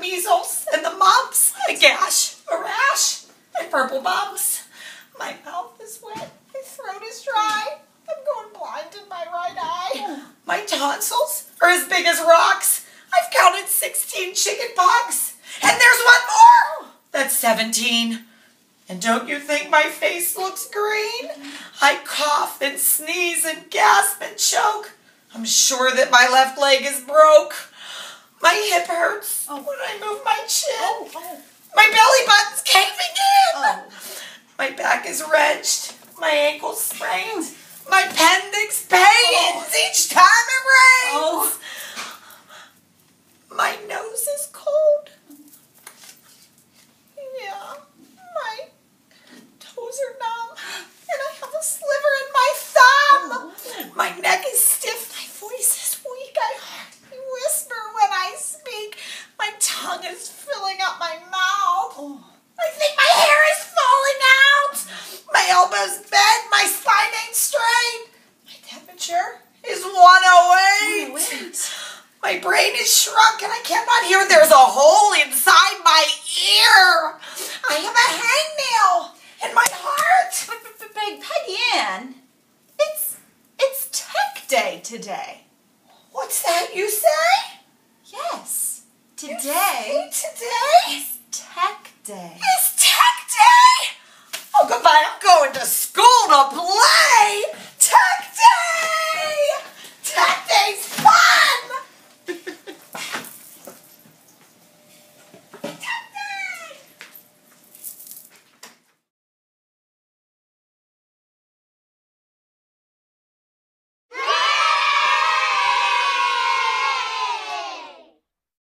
measles and the mumps, a gash, a rash, and purple bumps. My mouth is wet, my throat is dry. I'm going blind in my right eye. My tonsils are as big as rocks. I've counted 16 chicken pox. And there's one more. That's 17. And don't you think my face looks green? I cough and sneeze and gasp and choke. I'm sure that my left leg is broke. My hip hurts Oh. when I move my chin. Oh, oh, My belly button's caving in. oh. My back is wrenched. My ankle's sprained. My appendix pains oh. each time it rains. Oh. My nose is cold. Yeah, my toes are numb, and I have a sliver in my thumb. Oh. My neck is stiff. My voice is weak. I hardly whisper when I speak. My tongue is filling up my mouth. Oh. I think my hair is My brain is shrunk and I cannot hear. There's a hole inside my ear. I have a hangnail in my heart. But, Peggy Ann, it's, it's tech day today. What's that you say? Yes, today. today? Is tech day. It's